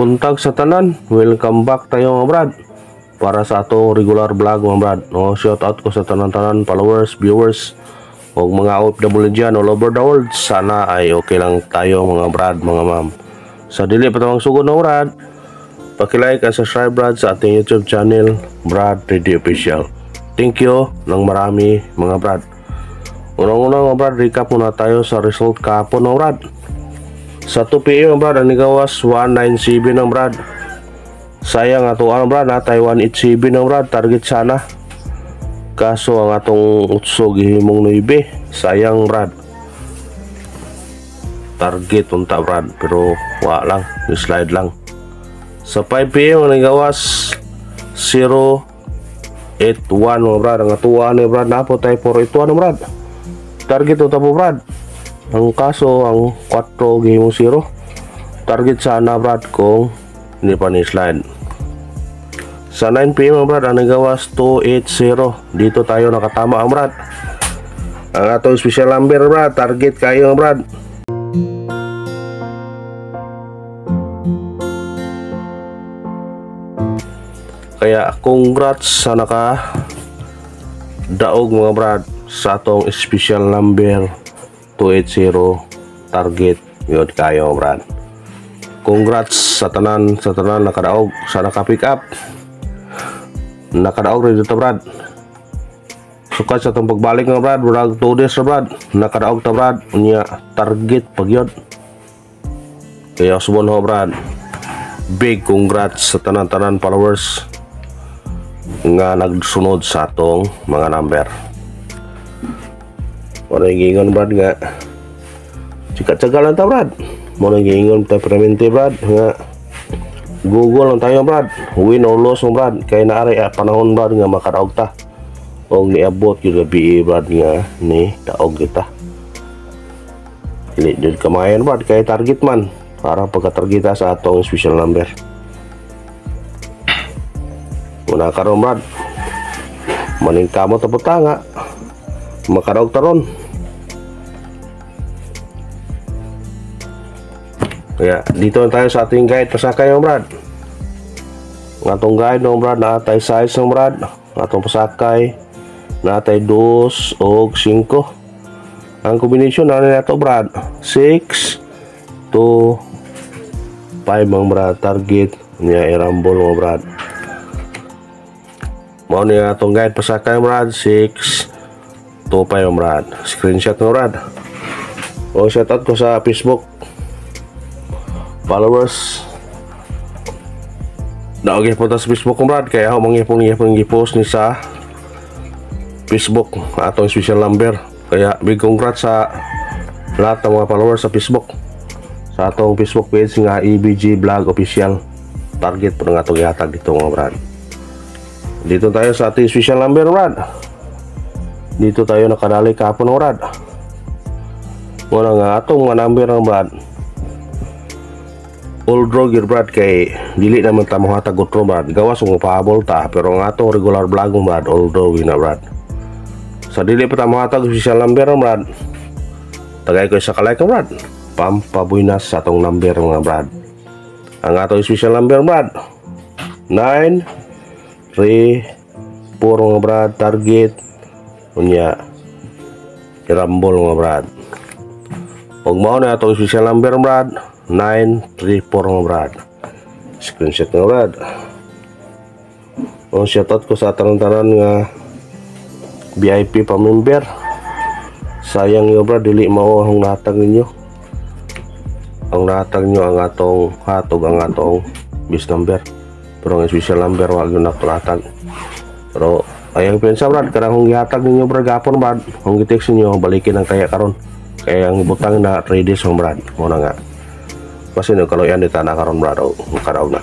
buntag sa tanan welcome back tayo mga brad. Para sa atong regular vlog mga brad. No, shout out ko sa tanan-tanan followers, viewers o mga OFW dyan all over the world. Sana ay okay lang tayo mga brad mga ma'am. Sa dili pa tawang sugod ng brad pakilike and subscribe brad sa ating youtube channel Brad Radio Official. Thank you ng marami mga brad. Unang-unang mga brad recap muna tayo sa result kahapon mga brad. Sa 2 PM brad ang nigawas 197 ng brad. Sayang ato ang brad na Taiwan 187 ng brad. Target sana. Kaso ang atong utso gihimong 9 sayang brad. Target unta brad. Pero wa lang. Slide lang sa 5 PM ang nigawas 081 mga brad. Ang atuan ni brad na po tayo 481 brad. Target po brad. Ang kaso ang 4 game 0 target sana brad kung hindi pa ni slide sa 9pm brad ang nagawas 280 dito tayo nakatama ang brad. Ang atong special number brad target kayo brad kaya congrats sa naka daog mga brad sa atong special number 280 target. Yun kayo brad congrats sa tanan sa tanan nakadaog sa naka pick up. Nakadaog rin dito brad sukat sa itong pagbalik nga brad brad 2 days na brad nakadaog ta brad unya target pagyod kaya subon ho brad big congrats sa tanan tanan followers nga nagsunod sa atong mga number. Muna gingon brad nga Cika-cika lang ta brad. Muna gingon ta premente brad. Nga Google lang tayo brad. Win or loss mo brad. Kaya naari ah, panahon brad nga makadaog ta. O niabot yung gabi brad nga Ni daog kita Hindi dyan kamayan brad. Kaya target man Para pagka-targeta sa atong special number Muna karon brad. Maning kamo tapos nga makadaog taron kaya dito tayo sa ating guide. Pasakay ng brad. Ng atong guide ng brad na atay size ng brad. Atong pasakay na atay 2 o 5 ang kombinasyon na nato brad? 6 to 5 ang brad. Target niya i-rumble mga brad mo niya atong guide pasakay brad 6 to 5 ang brad screenshot ng brad o shout out ko sa facebook. Followers. Naogay po sa Facebook kong brad kaya ako mga pong pong post ni sa. Facebook atong special number kaya big congrats sa. Lahat ng mga followers sa Facebook? Sa atong Facebook page nga EBG Vlog Official. Target po nga itong ihatag dito mga dito tayo sa ating special number brad dito tayo nakadali kapon ng brad muna nga atong mga number ng brad all draw gear brad kay dili naman ta mo hatag gutro brad gawas mo pahabol ta pero ang atong regular mo brad all draw na brad sa dili pa ta mo hatag official number brad tagay ko sa kalay ka brad pampabuinas sa atong number mga brad ang atong special number brad 9 3 4 mga brad target unya irambol mga brad Pag mao na atong special number brad 934 mga brad screenshot nga brad o shoutout ko sa tanan-tanan nga VIP pa member sayang nyo brad dili mao ang natag ninyo. Ang natag nyo ang atong hatog ang atong bis number pero ang special number wag yun nakulatag pero ayang pensa brad karang kung gihatag ninyo brad gapon brad kung gitext ninyo balikin ang kaya karon. Kaya ang butang na 3 days brad muna nga kasi no kalau yan dito na karon brad o karaw na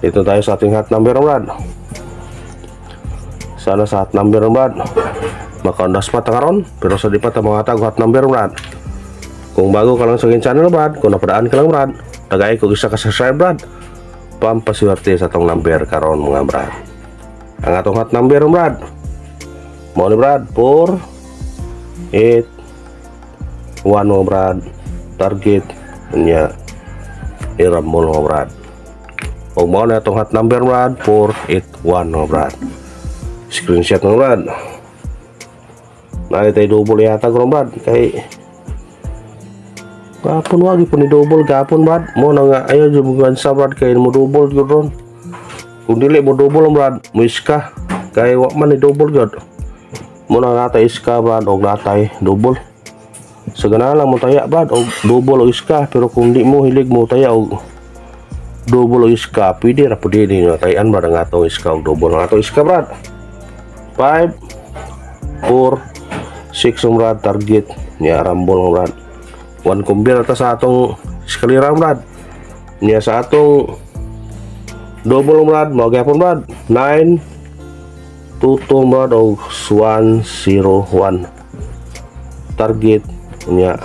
dito tayo sa ating hot number brad sana sa hot number brad makaundas pa karon pero sa di pa ta mga hot number brad kung bago ka lang sa aking channel brad kung napadaan ka lang brad tagay ko isa ka subscribe brad pampaswerte sa atong number karon mga brad ang atong hot number brad mo ni brad 4 8 1 mga target. Niya iram mo mga brad o mo na itong hot number brad 481 mga brad screenshot mga brad na tayo double yata brad kay Kapon wagi po ni double kapon brad. Mo na nga ayo jud mo sa brad kay mo double gyud ron. Kung dili mo double brad, mo iska. Kay wa man ni double gyud. Mo na nata iska brad og natay double. Sa ganahan lang mo taya brad og double iska pero kung di mo hilig mo taya og double iska, pwede ra pud ni tayan brad ang atong iska og double ang atong iska brad. 5 4 6 brad target ni arambol brad one kumbir ata sa atong eskalera brad. Niya sa atong double brad. Mo gyapon brad? 9 22 brad. O 101 target niya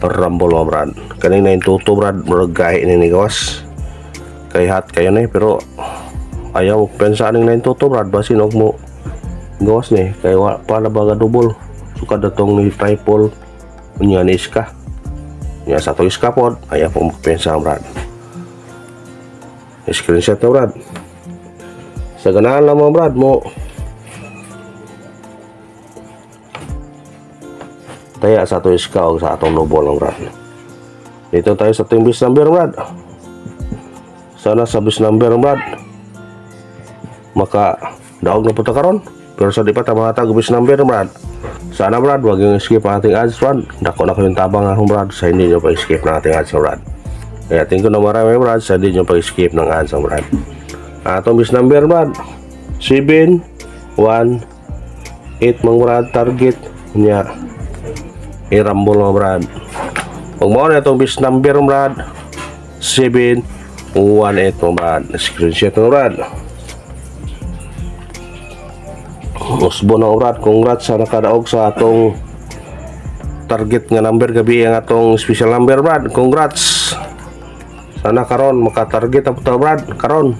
rambol mo brad. Kaning 922 brad murag gahi ni ni gawas kay hat kayo ni pero ayaw pensa ning 922 brad. Basin og mo gawas ni kay wa pala baga double. Sukad datong ni triple punya ni iska punya satu iska pod ayah pun pensa brad screenshot ganahan lang mo brad mo. Taya satu iska o sa atong nobo lang brad dito tayo sa number brad sana sa bis number brad maka daog na puta karon pero sa di pa ta mga bis number brad sana Brad, wag yung skip ang ating ads Brad. Dako na ko yung tabang akong Brad sa hindi nyo pa-skip ng ating ads Brad. Kaya tingin ko na marami Brad sa hindi nyo pa-skip ng ads Brad. Atong bis number Brad. 7 1 8 mga Brad target niya. I-rumble mga Brad. Kung mo na itong bis number Brad. 7 1 8 mga Brad. Screenshot mga Brad. Usbo na urat, congrats sa nakadaog sa atong target nga number gabi ang atong special number Brad. Congrats. Sana karon maka-target ang puta Brad karon.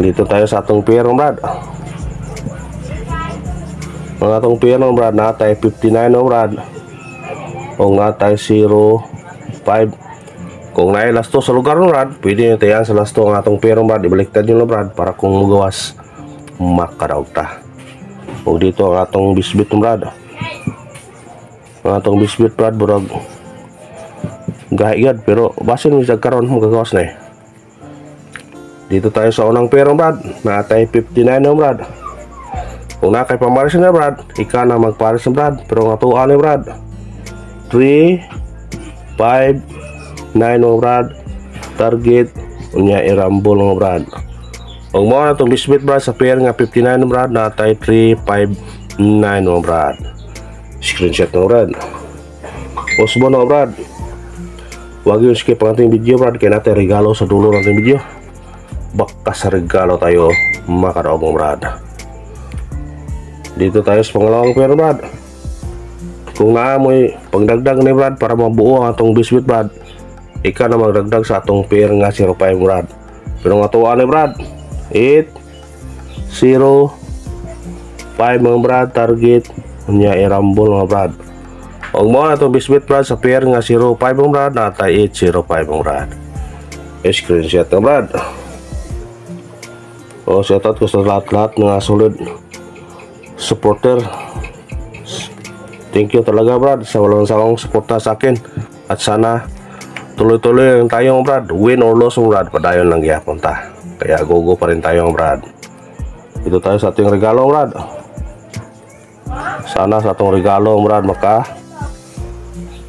Dito tayo sa atong pair Brad. Ang atong pair Brad natay 59 no Brad. O natay 0 5 kung naay lasto sa lugar no Brad, pwede nyo tayan sa lasto ang atong pair Brad. Ibaliktad nyo no Brad para kung magawas makadaog ta o dito ang atong bisbit brad ang atong bisbit brad burag gahigad pero basin mo sa karon magagawas na eh dito tayo sa unang perong brad natay 59 na brad kung na kay pamaris na brad ika na magparis na brad pero nga tuwa ni brad 3 5 9 mo brad target unya irambol mo brad ang mo na itong bisbit brad sa pair nga 59 brad na tay 359 mo brad. Screenshot mo brad. Post mo na brad. Huwag yung skip ang ating video brad kaya natin regalo sa dulo ng ating video. Baka sa regalo tayo makaraog mo brad. Dito tayo sa pangalawang pair brad. Kung naamoy pagdagdag ni brad para mabuo ang atong bisbit brad. Ika na magdagdag sa atong pair nga 05 brad. Pero nga tuwa ni brad 8 0 5 mga brad target nya i-rumble mga brad. Og mo na itong bisbit brad sa pair nga 0 5 mga brad nata 8 0 5 mga brad. Screenshot mga brad. O shoutout ko sa lahat-lahat mga solid supporter. Thank you talaga brad sa walang sawang suporta sa akin. At sana tuloy-tuloy lang tayo brad. Win or loss brad padayon lang gyapon ta kaya gogo pa rin tayo Brad. Ito tayo sa ating regalo Brad. Sana sa atong regalo Brad maka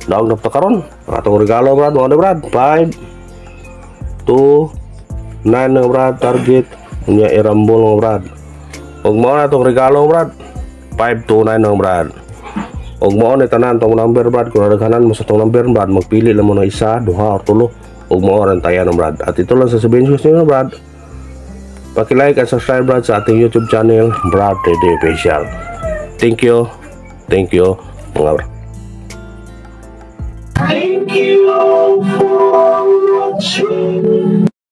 daog na karon. Atong regalo Brad mo Brad. 5 2 9 na Brad target unya irambol mo Brad. Ug mo na atong regalo Brad. 529 na Brad. Og mo ni tanan tong number Brad kung daghanan mo sa tong number Brad magpili lang mo na isa, duha or tulo. Mo ran tayan Brad. At ito lang sa sabihin ko sa Brad. Paki-like at subscribe Brad sa ating YouTube channel Brad 3D Official. Thank you. Thank you mga Thank you for watching.